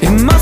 In my